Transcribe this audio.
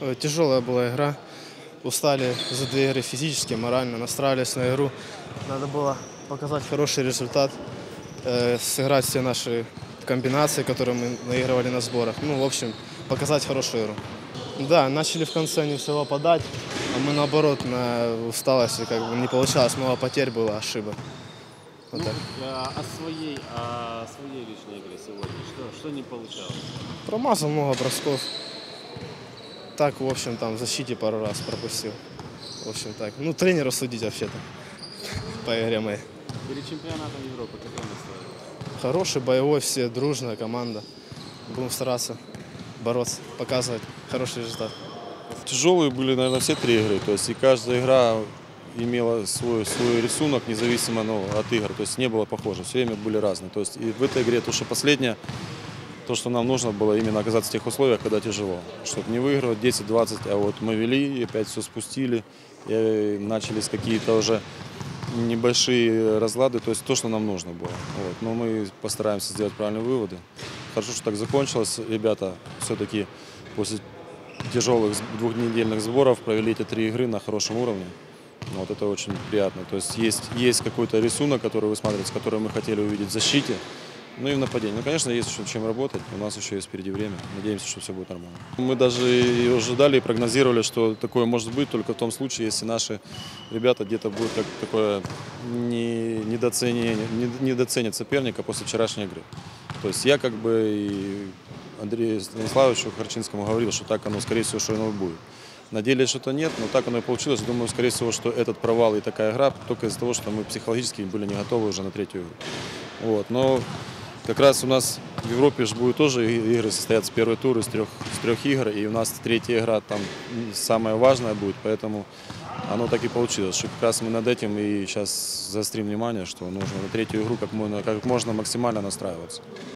Э, Тяжелая была игра. Устали за две игры физически, морально, настраивались на игру. Надо было показать хороший результат, э, сыграть все наши комбинации, которые мы наигрывали на сборах. Ну, в общем, показать хорошую игру. Да, начали в конце не все подать, а мы наоборот на усталости как бы не получалось, много потерь было, ошибок. Вот так. А о своей, о своей личной игре сегодня, что, что не получалось? Промазал много бросков. Так, в общем, там в защите пару раз пропустил. В общем, так. Ну, тренера судить вообще-то по игре моей. Перед чемпионатом Европы какой настроение? Хороший, боевой, все, дружная команда. Будем стараться бороться, показывать хороший результат. Тяжелые были, наверное, все три игры. То есть и каждая игра имела свой, свой рисунок, независимо ну, от игр. То есть не было похоже, все время были разные. То есть и в этой игре то, что последняя, то, что нам нужно было именно оказаться в тех условиях, когда тяжело. Чтобы не выигрывать 10-20, а вот мы вели, и опять все спустили, и начались какие-то уже небольшие разлады, то есть то, что нам нужно было. Вот. Но мы постараемся сделать правильные выводы. Хорошо, что так закончилось. Ребята все-таки после тяжелых двухнедельных сборов провели эти три игры на хорошем уровне. Вот это очень приятно. То есть есть, есть какой-то рисунок, который вы смотрите, который мы хотели увидеть в защите, ну и в нападении. Ну, конечно, есть еще чем работать. У нас еще есть впереди время. Надеемся, что все будет нормально. Мы даже и ожидали и прогнозировали, что такое может быть только в том случае, если наши ребята где-то будут как такое не, недооценение, не- недооценят соперника после вчерашней игры. То есть я как бы и Андрею Станиславовичу Харчинскому говорил, что так оно, скорее всего, что оно будет. На деле что-то нет, но так оно и получилось. Думаю, скорее всего, что этот провал и такая игра только из-за того, что мы психологически были не готовы уже на третью игру. Вот. Но как раз у нас в Европе же будут тоже игры состоят с первой туры, с трех, с трех игр, и у нас третья игра там самая важная будет, поэтому оно так и получилось, что как раз мы над этим и сейчас заострим внимание, что нужно на третью игру как можно, как можно максимально настраиваться.